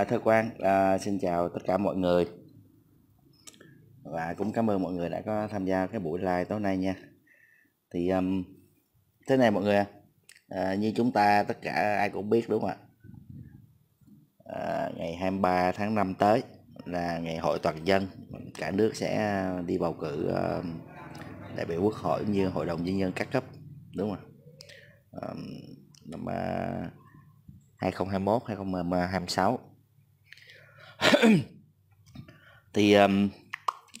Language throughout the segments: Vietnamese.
Ờ, à, Thơ Quang, à, xin chào tất cả mọi người và cũng cảm ơn mọi người đã có tham gia cái buổi live tối nay nha. Thì um, thế này mọi người, à, à, như chúng ta tất cả ai cũng biết đúng không ạ? À, ngày 23 tháng 5 tới là ngày hội toàn dân, cả nước sẽ đi bầu cử uh, đại biểu quốc hội như hội đồng nhân dân các cấp đúng không ạ? Um, năm uh, 2021 2026 thì um,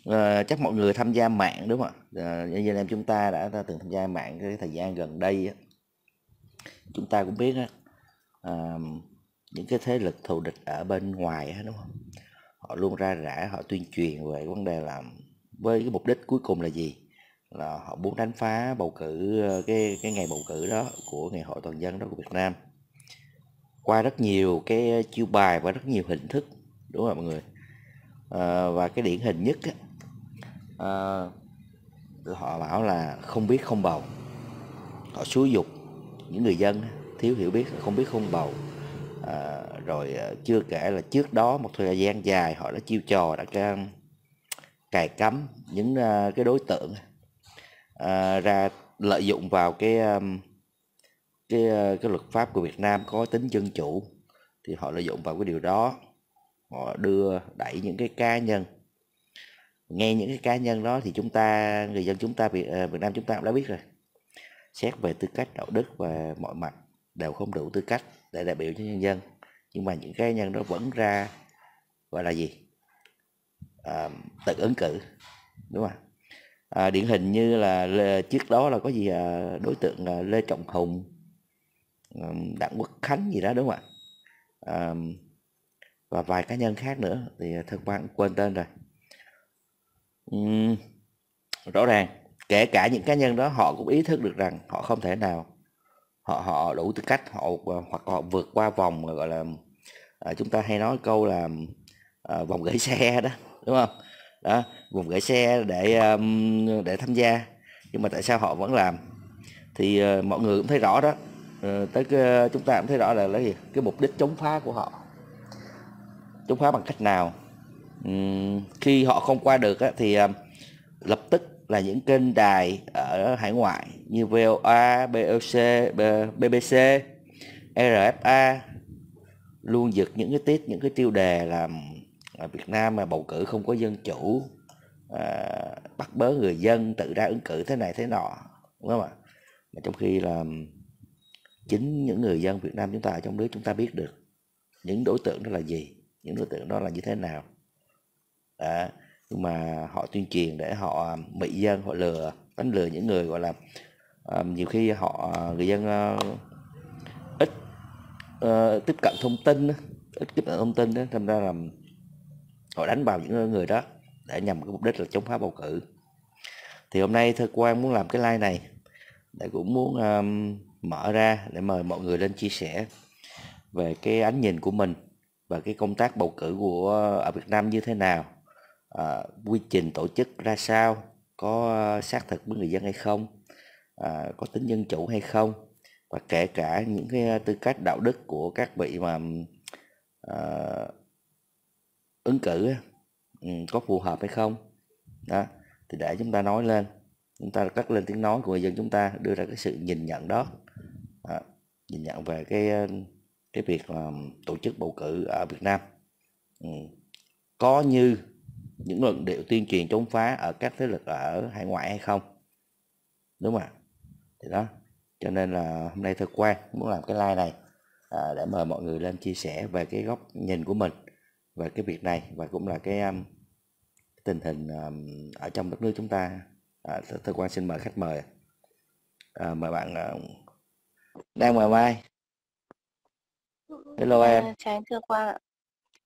uh, chắc mọi người tham gia mạng đúng không ạ? Uh, nhân em chúng ta đã, đã từng tham gia mạng cái thời gian gần đây á. chúng ta cũng biết á, uh, những cái thế lực thù địch ở bên ngoài á, đúng không? Họ luôn ra rã họ tuyên truyền về vấn đề là với cái mục đích cuối cùng là gì? Là họ muốn đánh phá bầu cử ờ, cái cái ngày bầu cử đó của ngày hội toàn dân đó của Việt Nam. Qua rất nhiều cái chiêu bài và rất nhiều hình thức đúng không mọi người. À, và cái điển hình nhất á, à, họ bảo là không biết không bầu. Họ xúi dục những người dân thiếu hiểu biết không biết không bầu. À, rồi chưa kể là trước đó một thời gian dài họ đã chiêu trò đã cài cắm những cái đối tượng uh, ra lợi dụng vào cái cái cái luật pháp của Việt Nam có tính dân chủ thì họ lợi dụng vào cái điều đó họ đưa đẩy những cái cá nhân. Nghe những cái cá nhân đó thì chúng ta người dân chúng ta Việt, ờ, Việt Nam chúng ta cũng đã biết rồi. Xét về tư cách đạo đức và mọi mặt đều không đủ tư cách để đại biểu cho nhân dân. Nhưng mà những cá nhân đó vẫn ra gọi là gì? À, tự ứng cử đúng không à, điển hình như là trước đó là có gì à, đối tượng là Lê Trọng Hùng đặng quốc khánh gì đó đúng không ạ? À, và vài cá nhân khác nữa thì à, thân quan quên tên rồi. Uhm, rõ ràng kể cả những cá nhân đó họ cũng ý thức được rằng họ không thể nào họ họ đủ tư cách họ à, hoặc họ vượt qua vòng gọi là à, chúng ta hay nói câu là à, vòng gửi xe đó đúng không? Đó vòng gửi xe để um, để tham gia. Nhưng mà tại sao họ vẫn làm? Thì uh, mọi người cũng thấy rõ đó. Uh, tới cái, chúng ta cũng thấy rõ là lấy gì? Cái mục đích chống phá của họ chống phá bằng cách nào? Uhm, khi họ không qua được á, thì uh, lập tức là những kênh đài ở hải ngoại như VOA, BOC, BBC, RFA luôn giật những cái tiết những cái tiêu đề là à, Việt Nam mà bầu cử không có dân chủ à, bắt bớ người dân tự ra ứng cử thế này thế nọ đúng không ạ? Mà trong khi là chính những người dân Việt Nam chúng ta ở trong nước chúng ta biết được những đối tượng đó là gì những đối tượng đó là như thế nào đó. nhưng mà họ tuyên truyền để họ à, mị dân họ lừa đánh lừa những người gọi là uh, nhiều khi họ à, người dân uh, ít uh, tiếp cận thông tin ít tiếp cận thông tin đó thành ra là họ đánh vào những người đó để nhằm cái mục đích là chống phá bầu cử thì hôm nay thơ quan muốn làm cái like này để cũng muốn um, mở ra để mời mọi người lên chia sẻ về cái ánh nhìn của mình và cái công tác bầu cử của ở Việt Nam như thế nào? À, quy trình tổ chức ra sao? Có xác thực với người dân hay không? À, có tính dân chủ hay không? Và kể cả những cái tư cách đạo đức của các vị mà à, ứng cử ừ, có phù hợp hay không? Đó thì để chúng ta nói lên. Chúng ta cất lên tiếng nói của người dân chúng ta đưa ra cái sự nhìn nhận đó. À, nhìn nhận về cái cái việc là tổ chức bầu cử ở Việt Nam. Ừ. có như những luận điệu tuyên truyền chống phá ở các thế lực ở hải ngoại hay không? Đúng không ạ. Thì đó cho nên là hôm nay thơ quan muốn làm cái like này à, để mời mọi người lên chia sẻ về cái góc nhìn của mình về cái việc này và cũng là cái um, tình hình um, ở trong đất nước chúng ta. À, thơ quan xin mời khách mời à, mời bạn uh, đang mời mai hello em À, chào anh Thưa Quang ạ.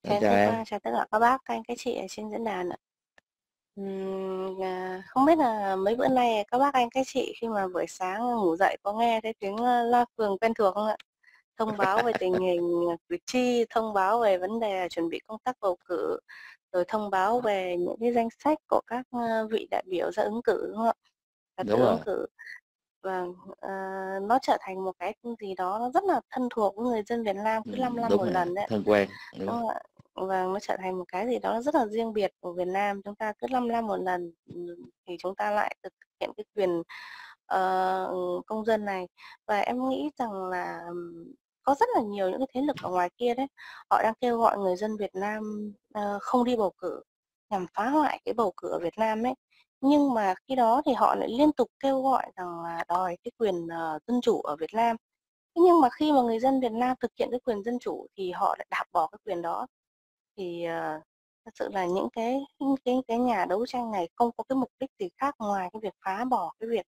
Dạ, Chào anh chào Thưa em Quang, chào tất cả các bác, các anh, các chị ở trên diễn đàn ạ. Ừm, à, không biết là mấy bữa nay các bác anh các chị khi mà buổi sáng ngủ dậy có nghe thấy tiếng ờ, loa phường quen thuộc không ạ? Thông báo về tình hình cử tri, thông báo về vấn đề chuẩn bị công tác bầu cử, rồi thông báo về những cái danh sách của các ờ, vị đại biểu ra ứng cử đúng không ạ? Tự đúng rồi ứng cử. Vâng, ờ, nó trở thành một cái gì đó nó rất là thân thuộc với người dân Việt Nam cứ 5 Ừm, năm đúng một rồi, lần đấy. thân quen, đúng không ạ? Vâng, nó trở thành một cái gì đó rất là riêng biệt của Việt Nam, chúng ta cứ 5 năm một lần, thì chúng ta lại thực hiện cái quyền, ờ, công dân này. Và em nghĩ rằng là, có rất là nhiều những cái thế lực ở ngoài kia đấy, họ đang kêu gọi người dân Việt Nam, ờ, không đi bầu cử nhằm phá hoại cái bầu cử ở Việt Nam ấy. Nhưng mà khi đó thì họ lại liên tục kêu gọi rằng là đòi cái quyền, uh, dân chủ ở Việt Nam. Thế nhưng mà khi mà người dân Việt Nam thực hiện cái quyền dân chủ thì họ lại đạp bỏ cái quyền đó. Thì, uh, thật sự là những cái cái cái nhà đấu tranh này không có cái mục đích gì khác ngoài cái việc phá bỏ cái việc,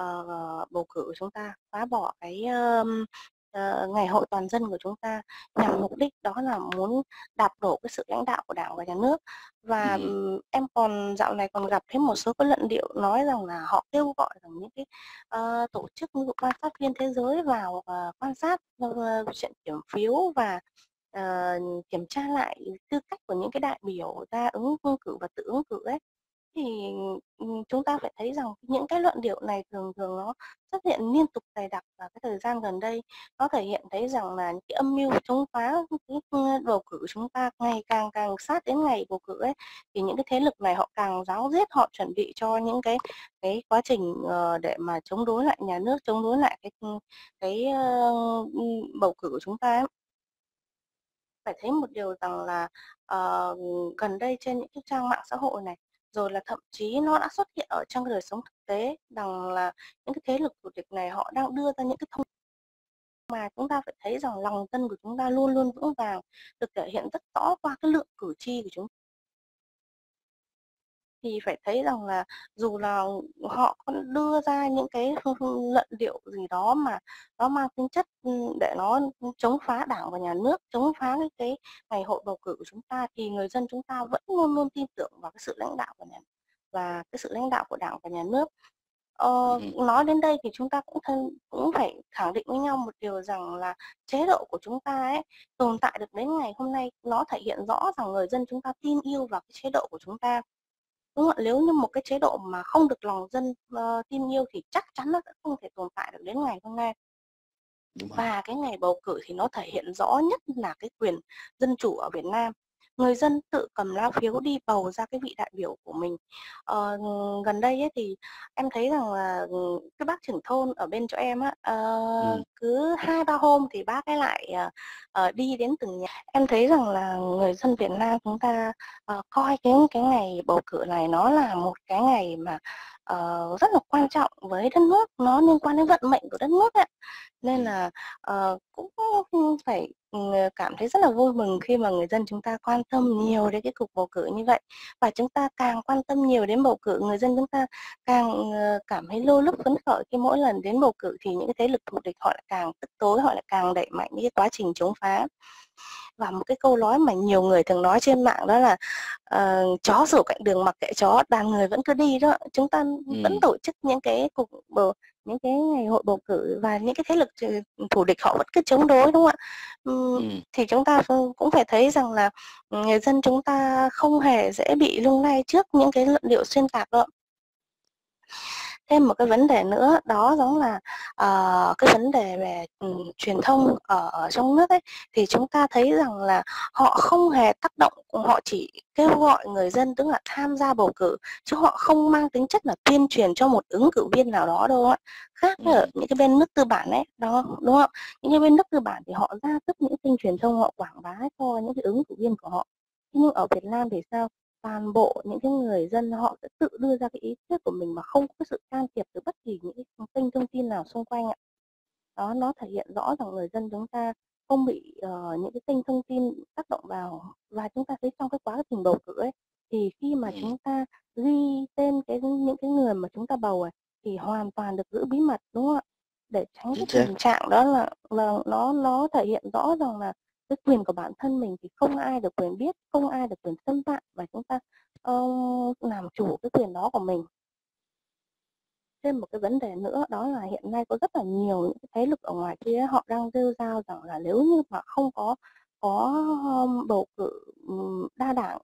uh, bầu cử của chúng ta, phá bỏ cái, uh, ờ, ngày hội toàn dân của chúng ta, nhằm mục đích đó là muốn đạp đổ cái sự lãnh đạo của Đảng và Nhà nước. Và, ừm, em còn dạo này còn gặp thêm một số cái luận điệu nói rằng là họ kêu gọi rằng những cái, ờ, tổ chức ví dụ quan sát viên thế giới vào, ờ, quan sát, ơ, chuyện kiểm phiếu và, ờ, kiểm tra lại tư cách của những cái đại biểu ra ứng cử và tự ứng cử ấy. Thì, ừ, chúng ta phải thấy rằng những cái luận điệu này thường thường nó xuất hiện liên tục dày đặc vào cái thời gian gần đây. Nó thể hiện thấy rằng là những cái âm mưu chống phá cái, ừ, bầu cử của chúng ta ngày càng càng sát đến ngày bầu cử ấy, thì những cái thế lực này họ càng giáo diết họ chuẩn bị cho những cái cái quá trình, ờ, để mà chống đối lại nhà nước, chống đối lại cái, ừ, cái, ờ, bầu cử của chúng ta ấy. Phải thấy một điều rằng là, uh, gần đây trên những cái trang mạng xã hội này, rồi là thậm chí nó đã xuất hiện ở trong cái đời sống thực tế rằng là những cái thế lực thù địch này họ đang đưa ra những cái thông mà chúng ta phải thấy rằng lòng dân của chúng ta luôn luôn vững vàng, được thể hiện rất rõ qua cái lượng cử tri của chúng thì phải thấy rằng là dù là họ có đưa ra những cái luận điệu gì đó mà nó mang tính chất, ừm, để nó, chống phá Đảng và Nhà nước, chống phá cái cái ngày hội bầu cử của chúng ta, thì người dân chúng ta vẫn luôn luôn tin tưởng vào cái sự lãnh đạo của nhà và cái sự lãnh đạo của Đảng và Nhà nước. Ờ, nói đến đây thì chúng ta cũng thân cũng phải khẳng định với nhau một điều rằng là chế độ của chúng ta ấy, tồn tại được đến ngày hôm nay, nó thể hiện rõ rằng người dân chúng ta tin yêu vào cái chế độ của chúng ta. Đúng không? Nếu như một cái chế độ mà không được lòng dân, ơ, tin yêu thì chắc chắn nó sẽ không thể tồn tại được đến ngày hôm nay. Đúng rồi. Và cái ngày bầu cử thì nó thể hiện rõ nhất là cái quyền dân chủ ở Việt Nam. Người dân tự cầm lá phiếu đi bầu ra cái vị đại biểu của mình. Ờ, gần đây ấy thì em thấy rằng là, ừm, cái bác trưởng thôn ở bên chỗ em á, Ừm. Cứ 2-3 hôm thì bác ấy lại, ờ, đi đến từng nhà. Em thấy rằng là người dân Việt Nam chúng ta, ờ, coi cái cái ngày bầu cử này nó là một cái ngày mà, ờ, rất là quan trọng với đất nước, nó liên quan đến vận mệnh của đất nước ạ. Nên Ừm. là, ờ, cũng, phải, ờ, cảm thấy rất là vui mừng khi mà người dân chúng ta quan tâm nhiều đến cái cuộc bầu cử như vậy. Và chúng ta càng quan tâm nhiều đến bầu cử, người dân chúng ta càng, cảm thấy nô nức phấn khởi khi mỗi lần đến bầu cử thì những cái thế lực thù địch họ lại càng tức tối, họ lại càng đẩy mạnh những cái quá trình chống phá. Và một cái câu nói mà nhiều người thường nói trên mạng đó là, ờ, "Chó sủa cạnh đường mặc kệ chó, đàn người vẫn cứ đi" đó. Chúng ta vẫn Ừm. tổ chức những cái cuộc bầu những cái ngày hội bầu cử và những cái thế lực thù địch họ vẫn cứ chống đối, đúng không ạ? Ừm. thì chúng ta cũng phải thấy rằng là, người dân chúng ta không hề dễ bị lung lay trước những cái luận điệu xuyên tạc đâu. Thêm một cái vấn đề nữa đó giống là, ờ, cái vấn đề về, ừm, truyền thông ở ở trong nước ấy, thì chúng ta thấy rằng là họ không hề tác động, họ chỉ kêu gọi người dân tức là tham gia bầu cử, chứ họ không mang tính chất là tuyên truyền cho một ứng cử viên nào đó đâu ạ. Khác ở Ừm. những cái bên nước tư bản ấy, đó, đúng không? Những cái bên nước tư bản thì họ ra sức những kênh truyền thông họ quảng bá cho những cái ứng cử viên của họ. Nhưng ở Việt Nam thì sao? Toàn bộ những cái người dân họ sẽ tự đưa ra cái ý kiến của mình mà không có sự can thiệp từ bất kỳ những cái kênh thông tin nào xung quanh ạ. Đó, nó thể hiện rõ rằng người dân chúng ta không bị, ờ, những cái kênh thông tin tác động vào. Và chúng ta thấy trong cái quá trình bầu cử ấy, thì khi mà chúng ta ghi tên cái những cái người mà chúng ta bầu à, thì hoàn toàn được giữ bí mật, đúng không ạ? Để tránh cái tình trạng đó là là nó nó thể hiện rõ rằng là cái quyền của bản thân mình thì không ai được quyền biết, không ai được quyền xâm phạm và chúng ta, uh, làm chủ cái quyền đó của mình. Thêm một cái vấn đề nữa đó là hiện nay có rất là nhiều những cái thế lực ở ngoài kia họ đang rêu rao rằng là nếu như mà không có có, bầu cử, đa đảng,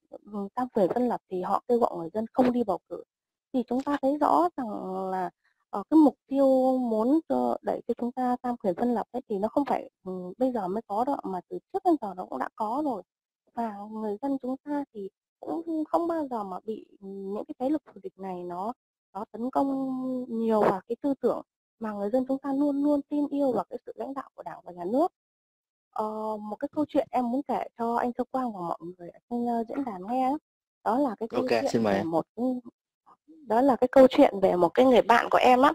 tam quyền phân lập thì họ kêu gọi người dân không đi bầu cử. Thì chúng ta thấy rõ rằng là, ờ, cái mục tiêu muốn đẩy cho chúng ta tam quyền phân lập ấy thì nó không phải ừ, bây giờ mới có đâu mà từ trước đến giờ nó cũng đã có rồi. Và người dân chúng ta thì cũng không bao giờ mà bị những cái thế lực thù địch này nó nó tấn công nhiều vào cái tư tưởng mà người dân chúng ta luôn luôn tin yêu vào cái sự lãnh đạo của đảng và nhà nước. Ờ, một cái câu chuyện em muốn kể cho anh Sơ Quang và mọi người ở trên uh, diễn đàn nghe đó, là cái câu Ok, chuyện về một đó là cái câu chuyện về một cái người bạn của em á.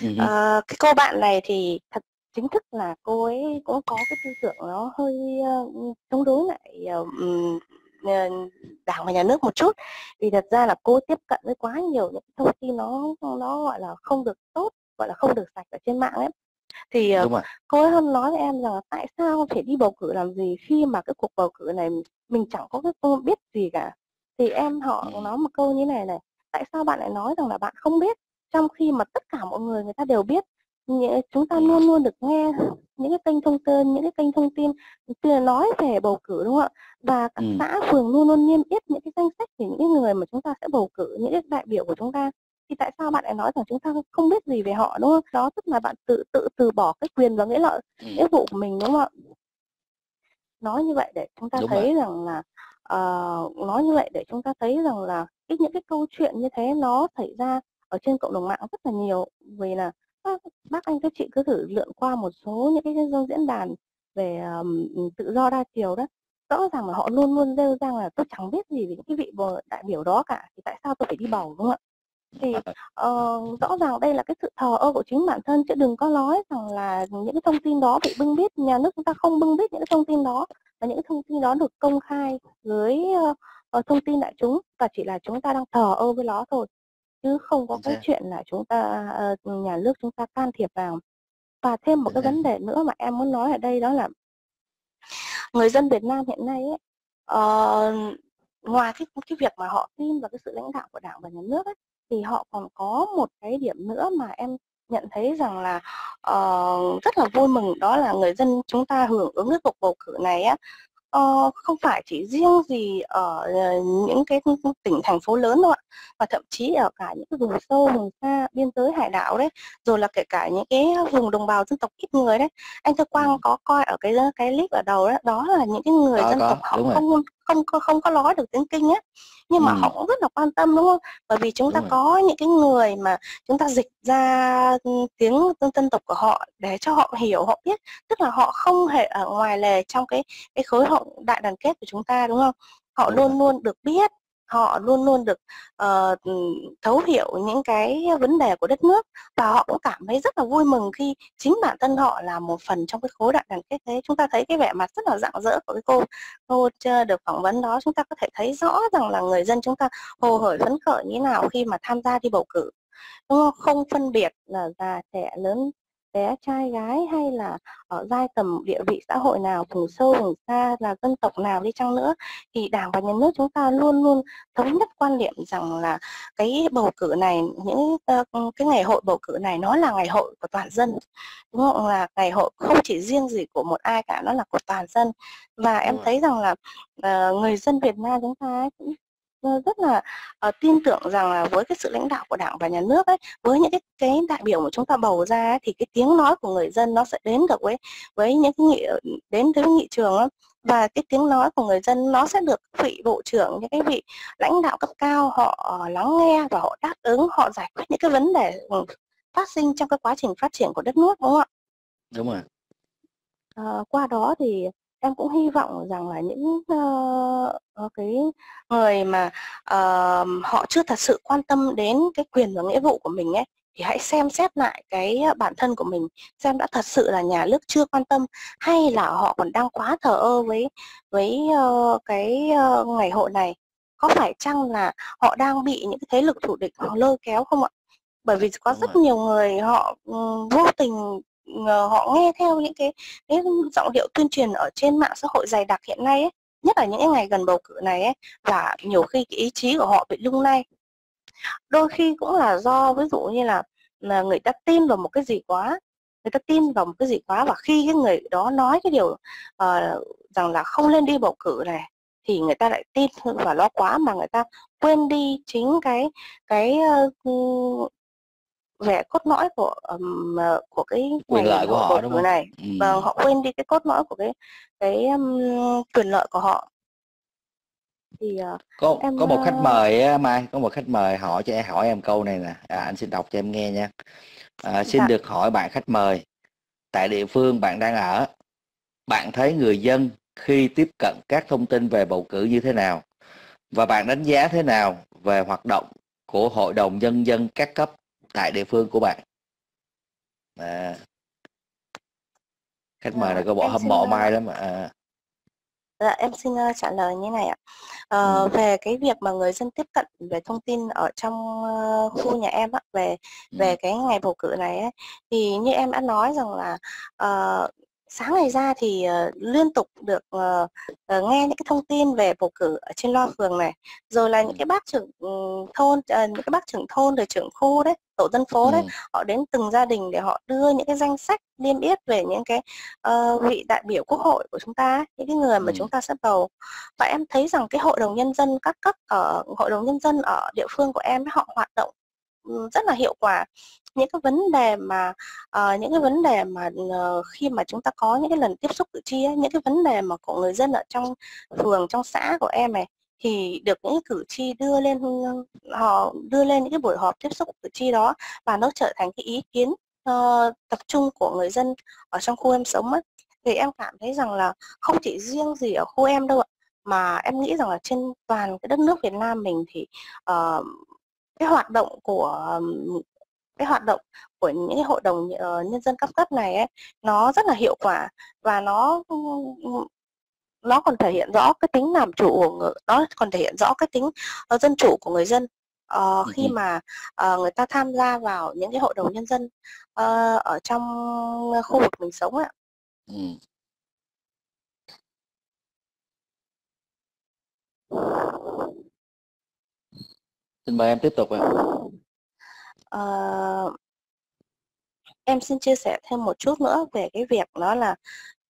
Hứ. Ờ, cái cô bạn này thì thật chính thức là cô ấy cũng có cái tư tưởng nó hơi ờ, chống đối lại ờ, đảng và nhà nước một chút. Vì thật ra là cô tiếp cận với quá nhiều những thông tin nó nó gọi là không được tốt gọi là không được sạch ở trên mạng ấy. Thì cô ấy hơn nói với em rằng là tại sao phải đi bầu cử làm gì khi mà cái cuộc bầu cử này mình chẳng có cái biết gì cả. Thì em họ Ừ. nói một câu như này này tại sao bạn lại nói rằng là bạn không biết trong khi mà tất cả mọi người người ta đều biết chúng ta luôn luôn được nghe những cái kênh thông tin những cái kênh thông tin nói về bầu cử đúng không ạ và các Ừ. xã phường luôn luôn niêm yết những cái danh sách về những người mà chúng ta sẽ bầu cử những cái đại biểu của chúng ta thì tại sao bạn lại nói rằng chúng ta không biết gì về họ đúng không đó tức là bạn tự tự từ bỏ cái quyền và nghĩa lợi Ừ. nghĩa vụ của mình đúng không ạ nói như vậy để chúng ta Đúng thấy rồi. rằng là ờ, nói như vậy để chúng ta thấy rằng là cái những cái câu chuyện như thế nó xảy ra ở trên cộng đồng mạng rất là nhiều. Vì là bác, bác anh các chị cứ thử lượn qua một số những cái diễn đàn về um, tự do đa chiều đó. Rõ ràng là họ luôn luôn rêu rằng là tôi chẳng biết gì về những cái vị đại biểu đó cả thì tại sao tôi phải đi bầu đúng không ạ? Thì ờ, rõ ràng đây là cái sự thờ ơ của chính bản thân chứ đừng có nói rằng là những cái thông tin đó bị bưng bít nhà nước chúng ta không bưng bít những cái thông tin đó và những cái thông tin đó được công khai với ờ, ờ, thông tin đại chúng và chỉ là chúng ta đang thờ ơ với nó thôi chứ không có cái chuyện là chúng ta ờ, nhà nước chúng ta can thiệp vào. Và thêm một cái vấn đề nữa mà em muốn nói ở đây đó là người dân Việt Nam hiện nay ấy, ờ, ngoài cái cái việc mà họ tin vào cái sự lãnh đạo của đảng và nhà nước ấy, thì họ còn có một cái điểm nữa mà em nhận thấy rằng là ờ, rất là vui mừng đó là người dân chúng ta hưởng ứng cái cuộc bầu cử này á ờ, không phải chỉ riêng gì ở ờ, những cái tỉnh thành phố lớn đâu ạ mà thậm chí ở cả những cái vùng sâu vùng xa biên giới hải đảo đấy rồi là kể cả những cái vùng đồng bào dân tộc ít người đấy anh Thơ. Quang có coi ở cái cái clip ở đầu đó đó là những cái người Có, dân có, tộc họ rồi. Không có không có nói được tiếng kinh á nhưng mà Ừ. họ cũng rất là quan tâm đúng không bởi vì chúng ta Đúng rồi. có những cái người mà chúng ta dịch ra tiếng dân tộc của họ để cho họ hiểu họ biết tức là họ không hề ở ngoài lề trong cái cái khối hội đại đoàn kết của chúng ta đúng không họ Đúng rồi. luôn luôn được biết họ luôn luôn được uh, thấu hiểu những cái vấn đề của đất nước. Và họ cũng cảm thấy rất là vui mừng khi chính bản thân họ là một phần trong cái khối đại đoàn kết thế chúng ta thấy cái vẻ mặt rất là rạng rỡ của cái cô cô chưa được phỏng vấn đó. Chúng ta có thể thấy rõ rằng là người dân chúng ta hồ hởi phấn khởi như thế nào khi mà tham gia đi bầu cử. Đúng không? không phân biệt là già trẻ lớn bé trai gái hay là ở giai tầm địa vị xã hội nào vùng sâu vùng xa là dân tộc nào đi chăng nữa thì đảng và nhà nước chúng ta luôn luôn thống nhất quan điểm rằng là cái bầu cử này những ờ, cái ngày hội bầu cử này nó là ngày hội của toàn dân. Đúng không? Là ngày hội không chỉ riêng gì của một ai cả nó là của toàn dân. Và em thấy rằng là ờ, người dân Việt Nam chúng ta cũng rất là ờ, tin tưởng rằng là với cái sự lãnh đạo của đảng và nhà nước ấy với những cái cái đại biểu mà chúng ta bầu ra ấy, thì cái tiếng nói của người dân nó sẽ đến được với với những cái nghị đến tới nghị trường đó. và cái tiếng nói của người dân nó sẽ được vị bộ trưởng những cái vị lãnh đạo cấp cao họ lắng nghe và họ đáp ứng họ giải quyết những cái vấn đề ừ, phát sinh trong cái quá trình phát triển của đất nước đúng không ạ Đúng rồi. Ờ, qua đó thì em cũng hy vọng rằng là những ờ, cái người mà ờ, họ chưa thật sự quan tâm đến cái quyền và nghĩa vụ của mình ấy thì hãy xem xét lại cái bản thân của mình xem đã thật sự là nhà nước chưa quan tâm hay là họ còn đang quá thờ ơ với với ờ, cái ờ, ngày hội này. Có phải chăng là họ đang bị những cái thế lực thủ địch họ lôi kéo không ạ? Bởi vì có rất nhiều người họ vô tình họ nghe theo những cái cái giọng điệu tuyên truyền ở trên mạng xã hội dày đặc hiện nay ấy, nhất là những cái ngày gần bầu cử này ấy và nhiều khi cái ý chí của họ bị lung lay. Đôi khi cũng là do ví dụ như là là người ta tin vào một cái gì quá người ta tin vào một cái gì quá và khi cái người đó nói cái điều uh, rằng là không nên đi bầu cử này thì người ta lại tin và lo quá mà người ta quên đi chính cái cái uh, về cốt lõi của um, của cái quyền lợi của họ đúng không? này ừ. và họ quên đi cái cốt lõi của cái cái um, quyền lợi của họ thì uh, có em, có một khách mời á mai có một khách mời hỏi cho em hỏi em câu này nè à, anh xin đọc cho em nghe nha à, xin dạ. được hỏi bạn khách mời tại địa phương bạn đang ở bạn thấy người dân khi tiếp cận các thông tin về bầu cử như thế nào và bạn đánh giá thế nào về hoạt động của hội đồng nhân dân các cấp tại địa phương của bạn à. khách mời này có bộ hâm mộ mai lắm à. Dạ, em xin uh, trả lời như này ạ. Ờ, ừ. Về cái việc mà người dân tiếp cận về thông tin ở trong uh, khu nhà em á, về ừ. về cái ngày bầu cử này ấy, thì như em đã nói rằng là uh, sáng ngày ra thì uh, liên tục được uh, uh, nghe những cái thông tin về bầu cử ở trên loa phường này rồi là những cái bác trưởng thôn uh, những cái bác trưởng thôn rồi trưởng khu đấy tổ dân phố đấy họ đến từng gia đình để họ đưa những cái danh sách niêm yết về những cái uh, vị đại biểu quốc hội của chúng ta những cái người mà chúng ta sẽ bầu. Và em thấy rằng cái hội đồng nhân dân các cấp ở hội đồng nhân dân ở địa phương của em họ hoạt động rất là hiệu quả. Những cái vấn đề mà uh, những cái vấn đề mà uh, khi mà chúng ta có những cái lần tiếp xúc cử tri ấy, những cái vấn đề mà của người dân ở trong phường trong xã của em này thì được những cử tri đưa lên ờ, họ đưa lên những cái buổi họp tiếp xúc cử tri đó và nó trở thành cái ý kiến uh, tập trung của người dân ở trong khu em sống ấy thì em cảm thấy rằng là không chỉ riêng gì ở khu em đâu ạ mà em nghĩ rằng là trên toàn cái đất nước Việt Nam mình thì uh, cái hoạt động của cái hoạt động của những cái hội đồng uh, nhân dân cấp cấp này ấy, nó rất là hiệu quả và nó nó còn thể hiện rõ cái tính làm chủ của người, nó còn thể hiện rõ cái tính uh, dân chủ của người dân uh, khi mà uh, người ta tham gia vào những cái hội đồng nhân dân uh, ở trong khu vực mình sống ạ. Ừ. Xin mời em tiếp tục ạ. Uh, em xin chia sẻ thêm một chút nữa về cái việc đó là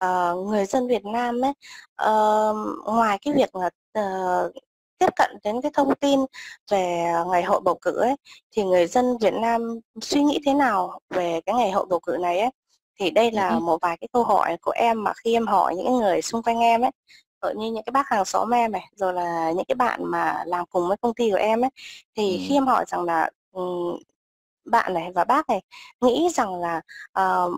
uh, người dân Việt Nam ấy uh, ngoài cái việc là uh, tiếp cận đến cái thông tin về ngày hội bầu cử ấy thì người dân Việt Nam suy nghĩ thế nào về cái ngày hội bầu cử này ấy? Thì đây là một vài cái câu hỏi của em mà khi em hỏi những người xung quanh em ấy ở như những cái bác hàng xóm em này rồi là những cái bạn mà làm cùng với công ty của em ấy thì ừ. khi em hỏi rằng là um, bạn này và bác này nghĩ rằng là uh,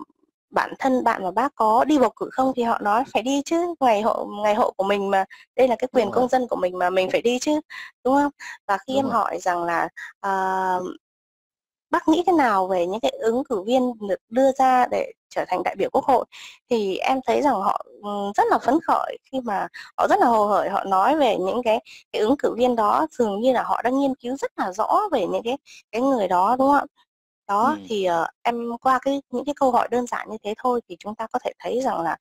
bản thân bạn và bác có đi bầu cử không thì họ nói phải đi chứ ngày hội ngày hội của mình mà đây là cái quyền công dân của mình mà mình phải đi chứ đúng không? Và khi đúng em rồi. hỏi rằng là uh, bác nghĩ thế nào về những cái ứng cử viên được đưa ra để trở thành đại biểu quốc hội thì em thấy rằng họ rất là phấn khởi khi mà họ rất là hồ hởi họ nói về những cái cái ứng cử viên đó dường như là họ đã nghiên cứu rất là rõ về những cái cái người đó đúng không ạ đó ừ. thì uh, em qua cái những cái câu hỏi đơn giản như thế thôi thì chúng ta có thể thấy rằng là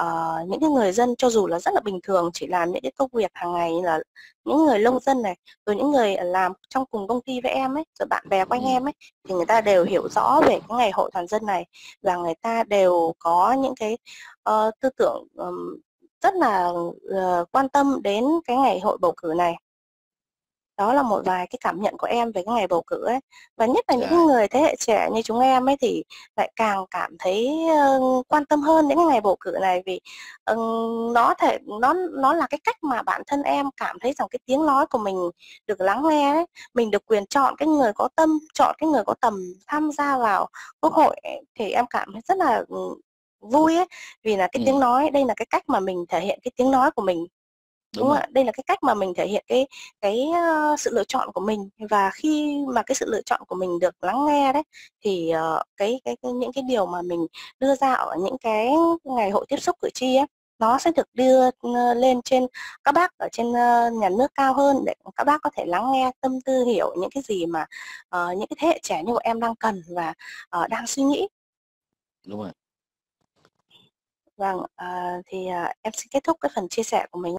uh, những cái người dân cho dù là rất là bình thường chỉ làm những cái công việc hàng ngày như là những người nông dân này rồi những người làm trong cùng công ty với em ấy rồi bạn bè quanh em ấy thì người ta đều hiểu rõ về cái ngày hội toàn dân này và người ta đều có những cái uh, tư tưởng um, rất là uh, quan tâm đến cái ngày hội bầu cử này đó là một vài cái cảm nhận của em về cái ngày bầu cử ấy và nhất là những yeah. Dạ. người thế hệ trẻ như chúng em ấy thì lại càng cảm thấy uh, quan tâm hơn cái ngày bầu cử này vì uh, nó thể nó nó là cái cách mà bản thân em cảm thấy rằng cái tiếng nói của mình được lắng nghe ấy mình được quyền chọn cái người có tâm chọn cái người có tầm tham gia vào quốc hội thì em cảm thấy rất là ừ, vui ấy vì là cái ừ. tiếng nói đây là cái cách mà mình thể hiện cái tiếng nói của mình đúng, không ạ đây là cái cách mà mình thể hiện cái cái uh, sự lựa chọn của mình. Và khi mà cái sự lựa chọn của mình được lắng nghe đấy thì uh, cái, cái cái những cái điều mà mình đưa ra ở những cái ngày hội tiếp xúc cử tri ấy nó sẽ được đưa lên trên các bác ở trên nhà nước cao hơn để các bác có thể lắng nghe tâm tư hiểu những cái gì mà uh, những cái thế hệ trẻ như bọn em đang cần và uh, đang suy nghĩ. Đúng rồi. Vâng uh, thì uh, em xin kết thúc cái phần chia sẻ của mình